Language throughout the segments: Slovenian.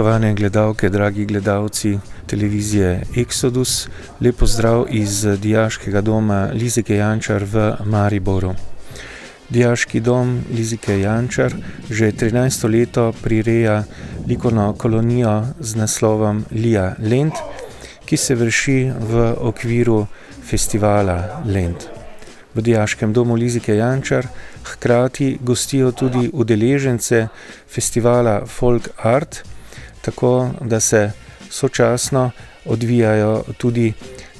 Spoštovane gledalke, dragi gledalci televizije Exodus, lepo zdrav iz Dijaškega doma Lizike Jančar v Mariboru. Dijaški dom Lizike Jančar že 13. leto prireja likovno kolonijo z naslovom Lija Lent, ki se vrši v okviru festivala Lent. V Dijaškem domu Lizike Jančar hkrati gostijo tudi udeležence festivala Folk Art, tako da se sočasno odvijajo tudi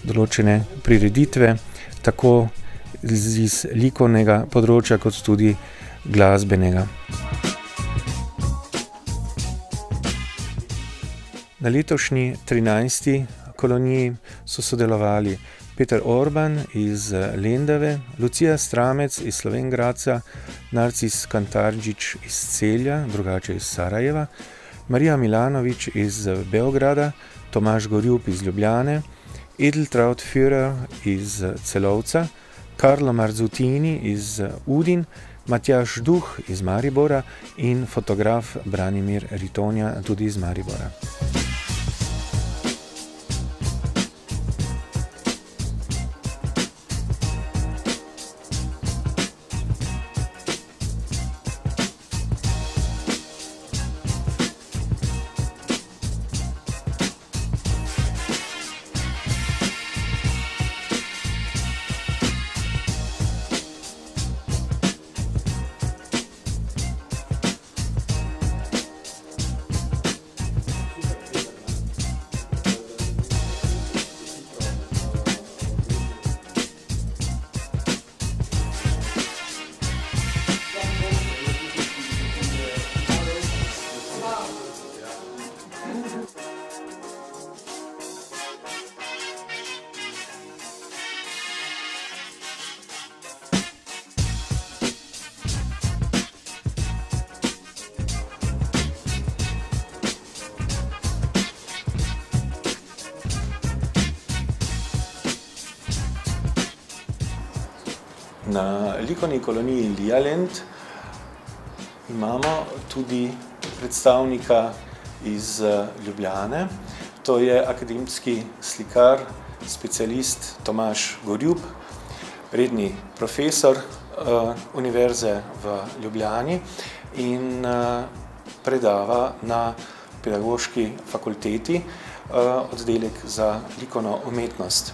določene prireditve, tako iz likovnega področja kot tudi glasbenega. Na letošnji trinajsti koloniji so sodelovali Peter Orban iz Lendave, Lucija Stramec iz Slovenj Gradca, Narcis Kantarčič iz Celja, drugače iz Sarajeva, Marija Milanovič iz Beograda, Tomaž Gorjup iz Ljubljane, Edeltraud Führer iz Celovca, Karlo Marzutini iz Udin, Matjaž Duh iz Maribora in fotograf Branimir Ritonja tudi iz Maribora. Na likovni koloniji Lija Lent imamo tudi predstavnika iz Ljubljane, to je akademski slikar, specialist Tomaž Gorjup, redni profesor Univerze v Ljubljani in predava na Pedagoški fakulteti, oddelek za likovno umetnost.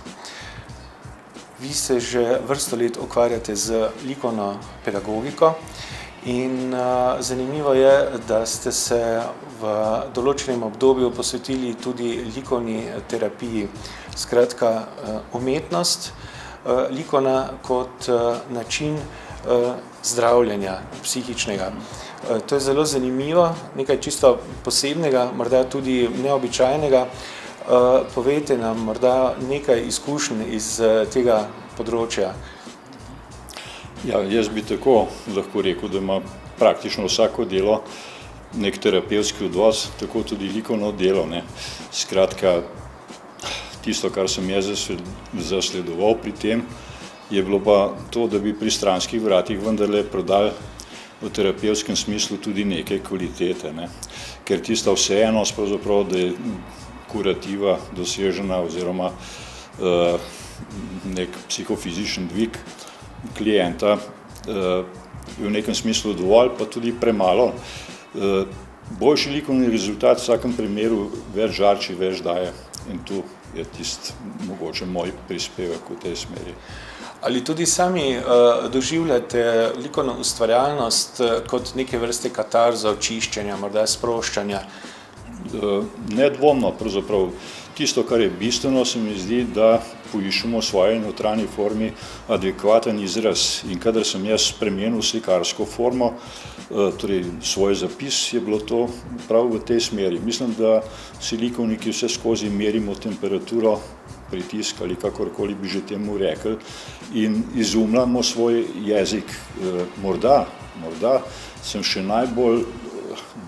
Vi se že vrsto let ukvarjate z likovno pedagogiko in zanimivo je, da ste se v določenem obdobju posvetili tudi likovni terapiji. Skratka, umetnost likovna kot način zdravljenja psihičnega. To je zelo zanimivo, nekaj čisto posebnega, morda tudi neobičajnega. Povejte nam morda nekaj izkušenj iz tega področja. Ja, jaz bi tako lahko rekel, da ima praktično vsako delo neki terapevtski odnos, tako tudi likovno delo, ne. Skratka, tisto, kar sem jaz zasledoval pri tem, je bilo pa to, da bi pri stranskih vratih vendarle prodali v terapevtskem smislu tudi nekaj kvalitete, ne. Ker tista vseenost da je kurativa dosežena oziroma neki psihofizični dvig klienta je v nekem smislu dovolj, pa tudi premalo. Boljši likovni rezultat v vsakem primeru več žarči, več daje in tu je tisti mogoče moj prispevek v tej smeri. Ali tudi sami doživljate likovno ustvarjalnost kot neke vrste katarzo, čiščenja, morda sproščanja? Nedvomno pravzaprav. Tisto, kar je bistveno, se mi zdi, da poiščemo v svoji notranji formi adekvaten izraz. In kadar sem jaz spremenil slikarsko formo, torej svoj zapis, je bilo to prav v tej smeri. Mislim, da si likovniki vseskozi merimo temperaturo, pritisk ali kakorkoli bi že temu rekli, in izumljamo svoj jezik. Morda, morda sem še najbolj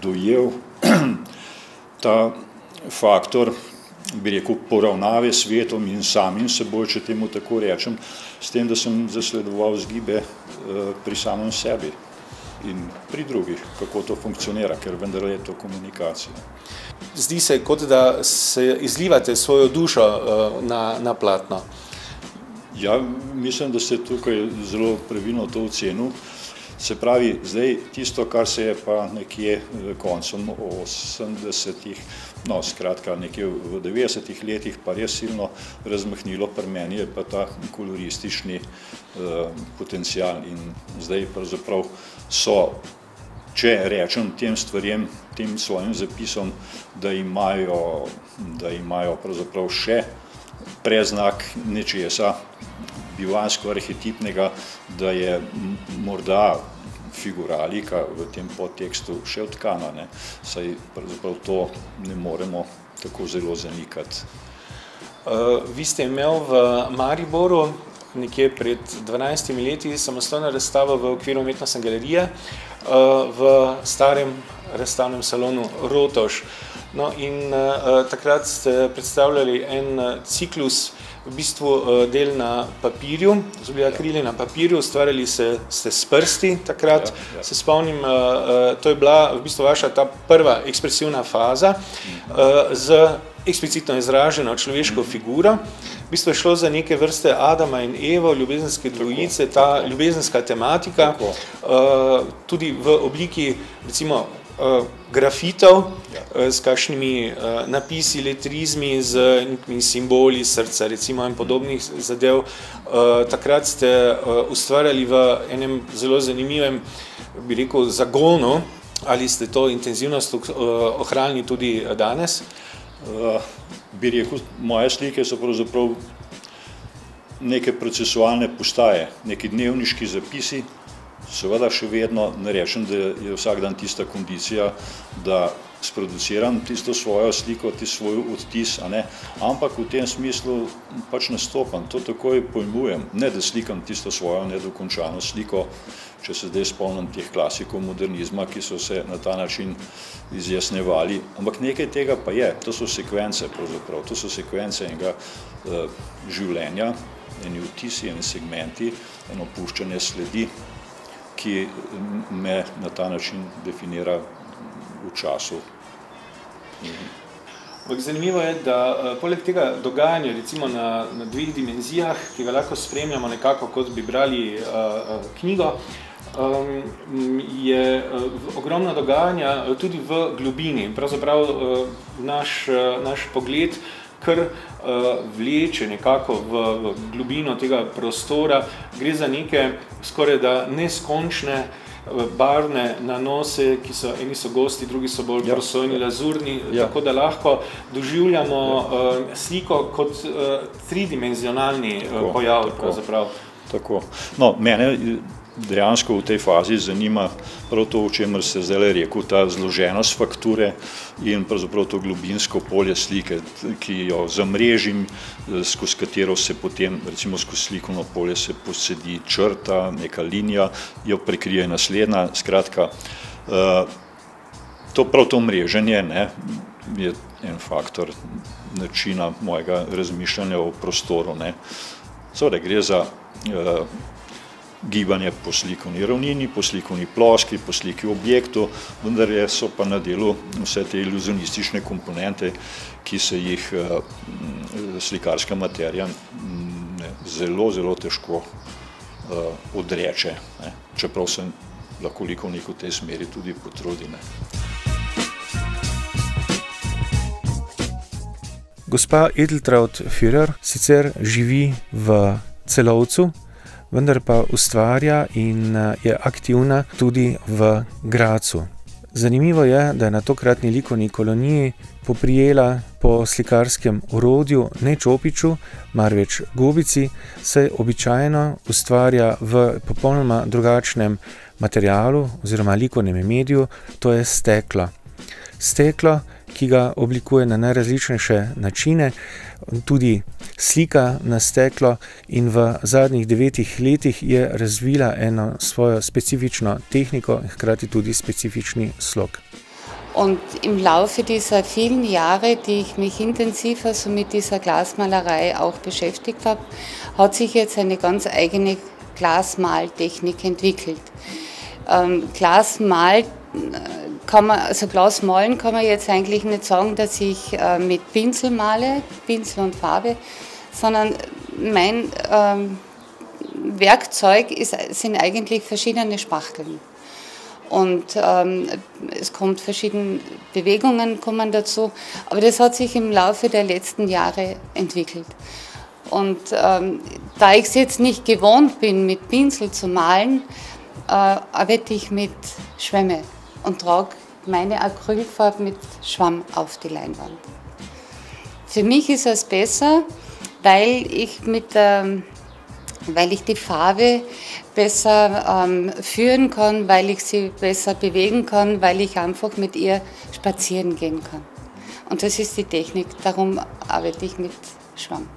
dojel ta faktor, bi rekel, poravnave s svetom in samim seboj, če temu tako rečem, s tem, da sem zasledoval vzgibe pri samem sebi. in pri drugih, kako to funkcionira, ker vendar je to komunikacija. Zdi se, kot da se izlivate svojo dušo uh, na, na platno. Ja, mislim, da ste tukaj zelo pravilno to ocenili. Se pravi, zdaj tisto, kar se je pa nekje eh, koncem 80-ih, no skratka nekje v 90-ih letih pa res silno razmahnilo pri meni je pa ta koloristični uh, potencial. In zdaj pravzaprav so, če rečem tem stvarjem, tem svojim zapisom, da imajo, da imajo pravzaprav še preznak nečesa, bivansko arhetipnega, da je morda figuralika v tem podtekstu še odkana, ne? saj pravzaprav to ne moremo tako zelo zanikati. Uh, vi ste imel v Mariboru nekje pred 12 leti samostojno razstavo v okviru umetnostne galerije uh, v starem razstavnem salonu Rotoš. No in uh, takrat ste predstavljali en ciklus uh, v bistvu eh, del na papirju, so bili akrili na papirju, ustvarjali se, ste s prsti takrat, ja, ja. se spomnim, eh, eh, to je bila v bistvu vaša ta prva ekspresivna faza z eksplicitno izraženo človeško figuro. V bistvu je šlo za neke vrste Adama in Evo, ljubezenske dvojice, ta ljubezenska tematika, tudi v obliki recimo grafitov ja. uh, s kakšnimi uh, napisi, letrizmi, z simboli srca, recimo in podobnih zadev. Uh, takrat ste uh, ustvarjali v enem zelo zanimivem, bi rekel, zagonu, ali ste to intenzivnost uh, ohranili tudi danes? Uh, bi rekel, moje slike so pravzaprav neke procesualne postaje, neki dnevniški zapisi, Seveda še vedno ne rečem, da je vsak dan tista kondicija, da sproduciram tisto svojo sliko, tisto svoj odtis, ne? ampak v tem smislu pač nastopam, to takoj pojmujem, ne da slikam tisto svojo nedokončano sliko, če se zdaj spomnim teh klasikov modernizma, ki so se na ta način izjasnevali, ampak nekaj tega pa je, to so sekvence pravzaprav, to so sekvence enega uh, življenja, eni vtisi, eni segmenti, eno puščanje sledi, ki me na ta način definira v času. Zanimivo je, da eh, poleg tega dogajanja recimo na, na dveh dimenzijah, ki ga lahko spremljamo nekako, kot bi brali uh, knjigo, um, je ogromno dogajanja tudi v globini. Pravzaprav uh, naš, uh, naš pogled uh, kar uh, vleče nekako v, v globino tega prostora. Gre za neke skoraj da neskončne eh, barvne nanose, ki so, eni so gosti, drugi so bolj ja. prosojni, lazurni, ja. tako da lahko doživljamo ja. uh, sliko kot uh, tridimenzionalni uh, pojav. Tako. tako. No, mene dejansko v tej fazi zanima prav to, o čemer se zdaj rekel, ta zloženost fakture in pravzaprav to globinsko polje slike, ki jo zamrežim, skozi katero se potem, recimo skozi slikovno polje se posedi črta, neka linija, jo prekrije naslednja, skratka, eh, to prav to mreženje ne, je en faktor načina mojega razmišljanja o prostoru. Seveda gre za uh, gibanje po slikovni ravnini, po slikovni ploski, po sliki objektu, vendar so pa na delu vse te iluzionistične komponente, ki se jih eh, slikarska materija zelo, zelo težko uh, odreče, ne. čeprav se lahko likovnik v tej smeri tudi potrudi. Ne. Gospa Edeltraut Führer sicer živi v Celovcu, vendar pa ustvarja in eh, je aktivna tudi v Gracu. Zanimivo je, da je na tokratni likovni koloniji poprijela po slikarskem urodju ne čopiču, marveč gobici, saj običajno ustvarja v popolnoma drugačnem materialu oziroma likovnem mediju, to je steklo. Steklo, ki ga oblikuje na najrazličnejše načine, tudi slika na steklo in v zadnjih devetih letih je razvila eno svojo specifično tehniko in hkrati tudi specifični slog. Und im Laufe dieser vielen Jahre, die ich mich intensiver so mit dieser Glasmalerei auch beschäftigt habe, hat sich jetzt eine ganz eigene Glasmaltechnik entwickelt. Ähm, Glas malt, kann man, also Glas malen kann man jetzt eigentlich nicht sagen, dass ich äh, mit Pinsel male, Pinsel und Farbe, sondern mein ähm, Werkzeug ist, sind eigentlich verschiedene Spachteln. Und ähm, es kommt verschiedene Bewegungen kommen dazu, aber das hat sich im Laufe der letzten Jahre entwickelt. Und ähm, da ich es jetzt nicht gewohnt bin, mit Pinsel zu malen, äh, arbeite ich mit Schwämme und trage meine Acrylfarbe mit Schwamm auf die Leinwand. Für mich ist es besser, weil ich, mit, ähm, weil ich die Farbe besser ähm, führen kann, weil ich sie besser bewegen kann, weil ich einfach mit ihr spazieren gehen kann. Und das ist die Technik, darum arbeite ich mit Schwamm.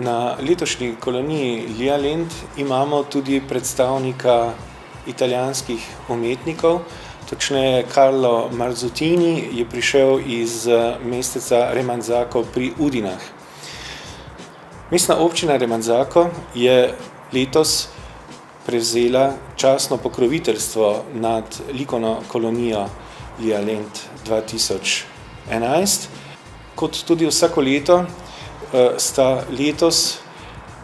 Na letošnji koloniji Lija Lend imamo tudi predstavnika italijanskih umetnikov, točneje Carlo Marzutini je prišel iz mesteca Remanzako pri Udinah. Mestna občina Remanzako je letos prevzela časno pokroviteljstvo nad likovno kolonijo Lija Lend 2011. Kot tudi vsako leto Eh, sta letos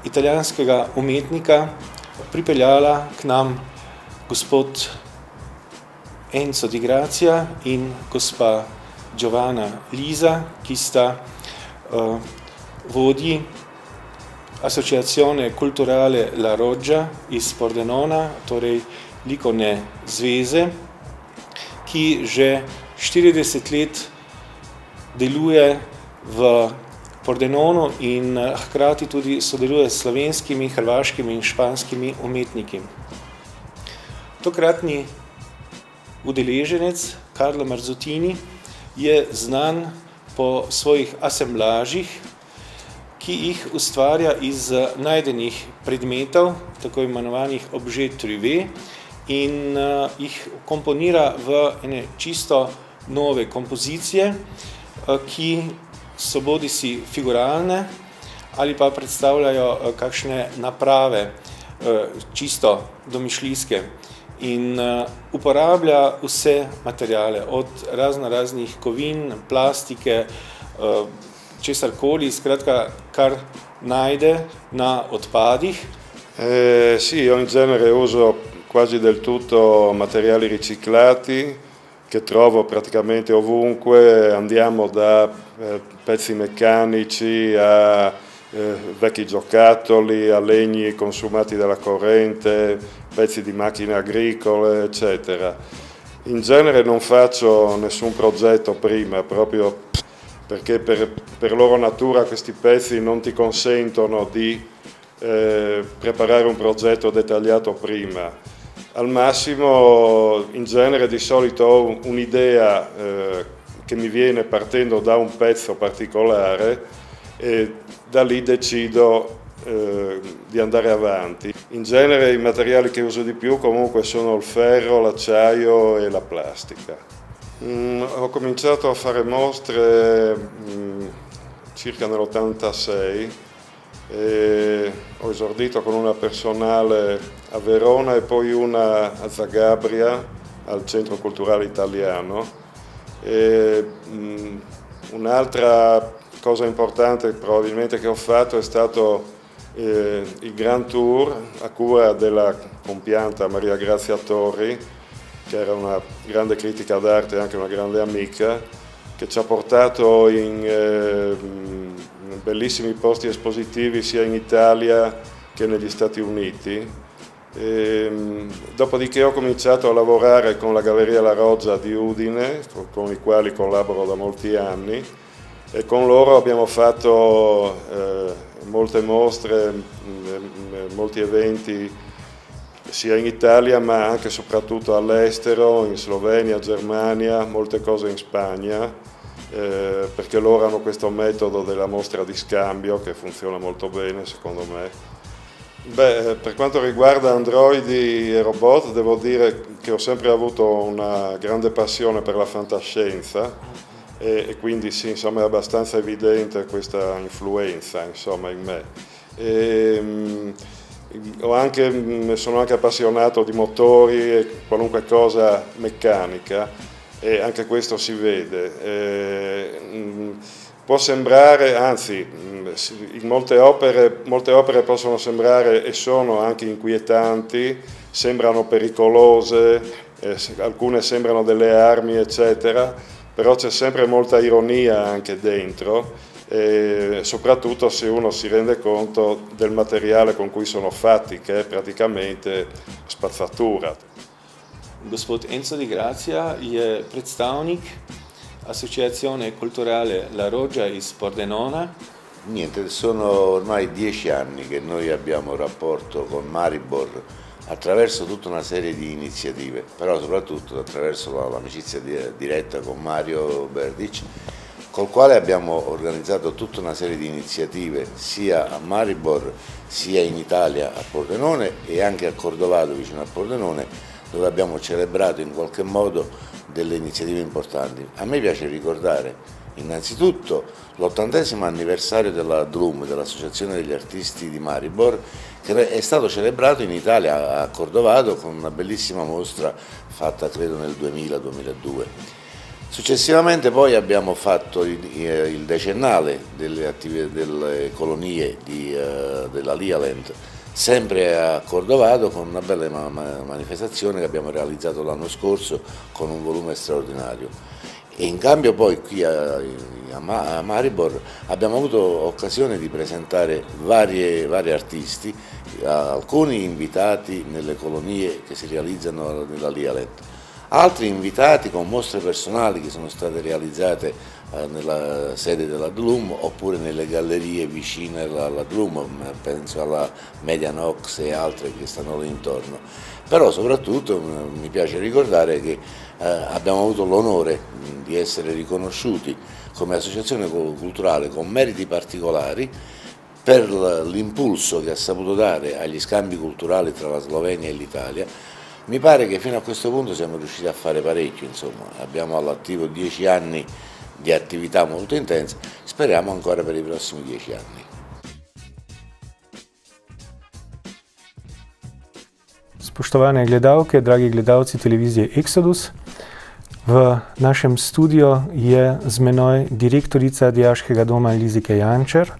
italijanskega umetnika pripeljala k nam gospod Enzo Di Grazia in gospa Giovanna Lisa, ki sta uh, vodji Associazione Culturale La Roggia iz Pordenona, torej likovne zveze, ki že 40 let deluje v Pordenonu in eh, hkrati tudi sodeluje s slovenskimi, hrvaškimi in španskimi umetniki. Tokratni udeleženec Karlo Marzutini je znan po svojih asemblažih, ki jih ustvarja iz eh, najdenih predmetov, tako imenovanih objet trive, in uh, jih komponira v ene čisto nove kompozicije, uh, ki so bodi si figuralne ali pa predstavljajo eh, kakšne naprave, eh, čisto domišljijske in eh, uporablja vse materijale, od razno raznih kovin, plastike, česarkoli, skratka, kar najde na odpadih. Eh, sì, in genere uso quasi del tutto materiali riciclati, che trovo praticamente ovunque, andiamo da eh, pezzi meccanici a eh, vecchi giocattoli, a legni consumati dalla corrente, pezzi di macchine agricole, eccetera. In genere non faccio nessun progetto prima, proprio perché per, per loro natura questi pezzi non ti consentono di eh, preparare un progetto dettagliato prima al massimo in genere di solito ho un'idea eh, che mi viene partendo da un pezzo particolare e da lì decido eh, di andare avanti. In genere i materiali che uso di più comunque sono il ferro, l'acciaio e la plastica. Mm, ho cominciato a fare mostre mm, circa nell'86 e ho esordito con una personale a Verona e poi una a Zagabria al Centro Culturale Italiano. un'altra cosa importante probabilmente che ho fatto è stato eh, il Grand Tour a cura della compianta Maria Grazia Torri, che era una grande critica d'arte e anche una grande amica, che ci ha portato in eh, bellissimi posti espositivi sia in Italia che negli Stati Uniti. E, ehm, dopodiché ho cominciato a lavorare con la Galleria La Roggia di Udine, con i quali collaboro da molti anni, e con loro abbiamo fatto eh, molte mostre, molti eventi sia in Italia ma anche e soprattutto all'estero, in Slovenia, Germania, molte cose in Spagna eh, perché loro hanno questo metodo della mostra di scambio che funziona molto bene secondo me. Beh, per quanto riguarda androidi e robot, devo dire che ho sempre avuto una grande passione per la fantascienza e, e quindi sì, insomma, è abbastanza evidente questa influenza insomma, in me. E, ehm, anche, sono anche appassionato di motori e qualunque cosa meccanica e anche questo si vede. E, può sembrare, anzi in molte opere, molte opere possono sembrare e sono anche inquietanti, sembrano pericolose, eh, alcune sembrano delle armi eccetera, però c'è sempre molta ironia anche dentro, e soprattutto se uno si rende conto del materiale con cui sono fatti, che è praticamente spazzatura. Gospod Enzo Di Grazia je predstavnik Associazione Culturale La Roggia iz Pordenona. Niente, sono ormai dieci anni che noi abbiamo rapporto con Maribor attraverso tutta una serie di iniziative, però soprattutto attraverso l'amicizia diretta con Mario Berdic, col quale abbiamo organizzato tutta una serie di iniziative sia a Maribor sia in Italia a Pordenone e anche a Cordovado vicino a Pordenone dove abbiamo celebrato in qualche modo delle iniziative importanti. A me piace ricordare innanzitutto l'ottantesimo anniversario della DRUM, dell'Associazione degli Artisti di Maribor, che è stato celebrato in Italia a Cordovado con una bellissima mostra fatta credo nel 2000-2002. Successivamente poi abbiamo fatto il, il decennale delle, delle colonie di, uh, della Lialand sempre a Cordovado con una bella manifestazione che abbiamo realizzato l'anno scorso con un volume straordinario. E in cambio poi qui a, a Maribor abbiamo avuto occasione di presentare vari, artisti, alcuni invitati nelle colonie che si realizzano nella Lialet, altri invitati con mostre personali che sono state realizzate eh, nella sede della Dlum oppure nelle gallerie vicine alla Dlum, penso alla Medianox e altre che stanno lì intorno. Però soprattutto mi piace ricordare che eh, abbiamo avuto l'onore di essere riconosciuti come associazione culturale con meriti particolari per l'impulso che ha saputo dare agli scambi culturali tra la Slovenia e l'Italia. Mi pare che fino a questo punto siamo riusciti a fare parecchio, insomma. abbiamo all'attivo dieci anni di attività molto intense, speriamo ancora per i prossimi dieci anni. Spoštovane gledalke, dragi gledalci televizije Exodus, v našem studiu je z menoj direktorica Dijaškega doma Lizike Jančer,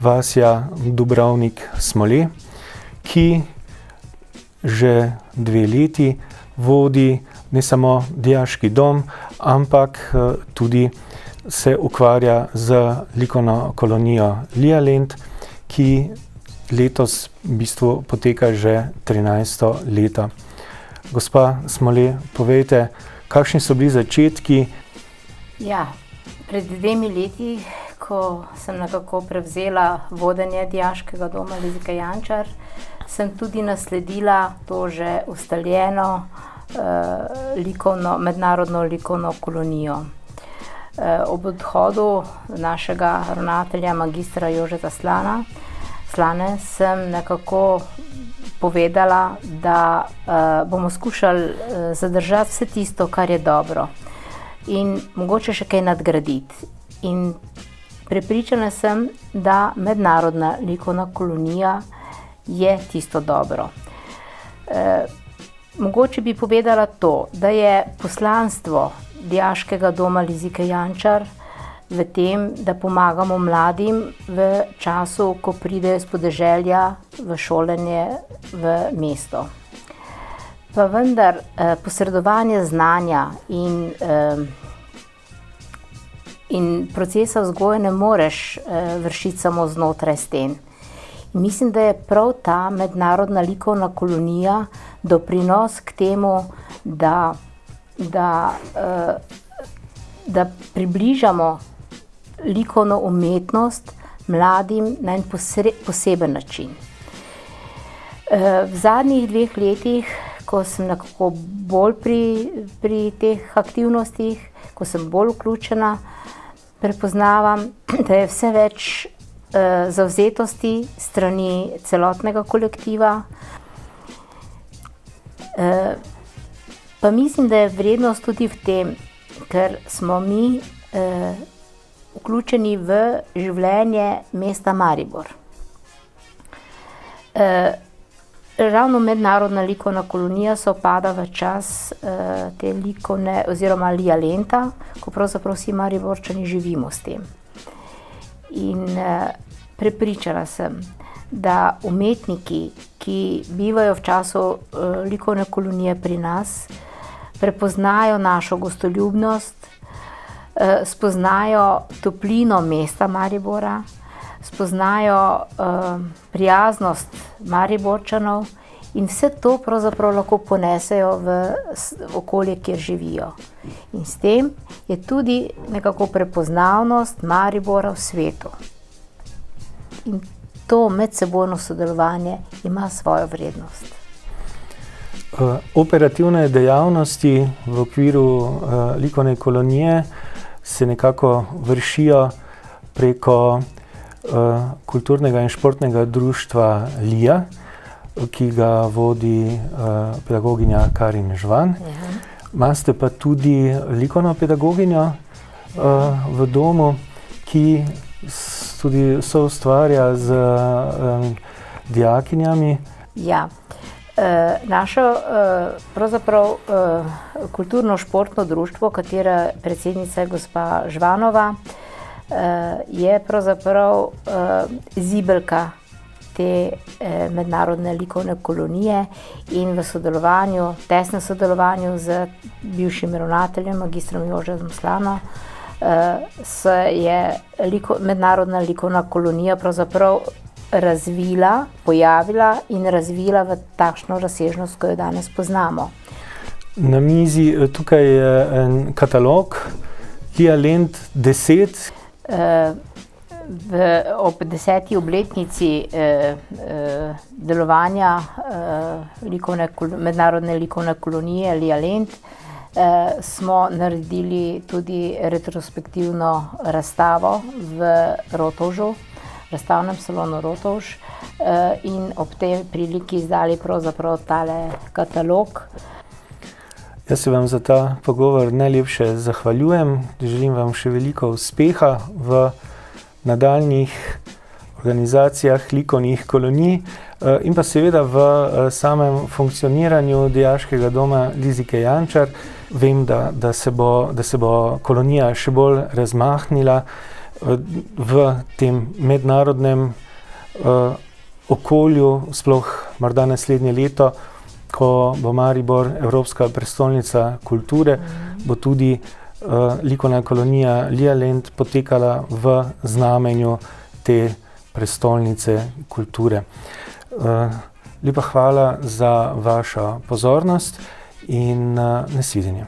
Vasja Dubrovnik Smole, ki že dve leti vodi ne samo Dijaški dom, ampak eh, tudi se ukvarja z likovno kolonijo Lialent, ki letos v bistvu poteka že 13. leto. Gospa Smole, povejte, kakšni so bili začetki? Ja, pred dvemi leti, ko sem nekako prevzela vodenje Dijaškega doma Lizika Jančar, sem tudi nasledila to že ustaljeno uh, likovno, mednarodno likovno kolonijo. Uh, ob odhodu našega ravnatelja, magistra Jožeta Slana, Slane, sem nekako povedala, da uh, bomo skušali uh, zadržati vse tisto, kar je dobro in mogoče še kaj nadgraditi. In prepričana sem, da mednarodna likovna kolonija je tisto dobro. Uh, Mogoče bi povedala to, da je poslanstvo Dijaškega doma Lizike Jančar v tem, da pomagamo mladim v času, ko pridejo iz podeželja v šolanje v mesto. Pa vendar eh, posredovanje znanja in, eh, in procesa vzgoje ne moreš eh, vršiti samo znotraj sten. Mislim, da je prav ta mednarodna likovna kolonija doprinos k temu, da, da, uh, da približamo likovno umetnost mladim na en poseben način. Uh, v zadnjih dveh letih, ko sem nekako bolj pri, pri teh aktivnostih, ko sem bolj vključena, prepoznavam, da je vse več uh, zavzetosti strani celotnega kolektiva. Uh, pa mislim, da je vrednost tudi v tem, ker smo mi uh, vključeni v življenje mesta Maribor. Uh, ravno mednarodna likovna kolonija se opada v čas uh, te likovne, oziroma Lija Lenta, ko pravzaprav vsi Mariborčani živimo s tem. In uh, prepričana sem, da umetniki, ki bivajo v času uh, likovne kolonije pri nas, prepoznajo našo gostoljubnost, uh, spoznajo toplino mesta Maribora spoznajo prijaznost Mariborčanov in vse to pravzaprav lahko ponesejo v okolje, kjer živijo. In s tem je tudi nekako prepoznavnost Maribora v svetu. In to medsebojno sodelovanje ima svojo vrednost. Uh, operativne dejavnosti v okviru uh, likovne kolonije se nekako vršijo preko Eh, kulturnega in športnega društva Lija, ki ga vodi uh, pedagoginja Karin Žvan. Imate pa tudi likovno pedagoginjo uh, v domu, ki tudi so ustvarja z um, dijakinjami. Ja. Naše uh, kulturno-športno društvo, katere predsednica je gospa Žvanova, uh, je pravzaprav zibelka te uh, mednarodne likovne kolonije in v sodelovanju, tesnem sodelovanju z bivšim ravnateljem, magistrom Jožem Slano, uh, se je liko, mednarodna likovna kolonija pravzaprav razvila, pojavila in razvila v takšno razsežnost, ko jo danes poznamo. Na mizi tukaj je en katalog, ki je Lent 10, v, ob deseti obletnici eh, eh, delovanja eh, likovne, mednarodne likovne kolonije Lialent eh, smo naredili tudi retrospektivno razstavo v Rotožu, razstavnem salonu Rotož eh, in ob tej priliki izdali pravzaprav tale katalog. Jaz se vam za ta pogovor najlepše zahvaljujem, želim vam še veliko uspeha v nadaljnih organizacijah likovnih kolonij eh, in pa seveda v eh, samem funkcioniranju Dijaškega doma Lizike Jančar. Vem, da, da, se bo, da se bo kolonija še bolj razmahnila eh, v tem mednarodnem okolju, sploh morda naslednje leto ko bo Maribor Evropska prestolnica kulture, bo tudi uh, likovna kolonija Lialend potekala v znamenju te prestolnice kulture. Uh, lepa hvala za vašo pozornost in uh, nasvidenje.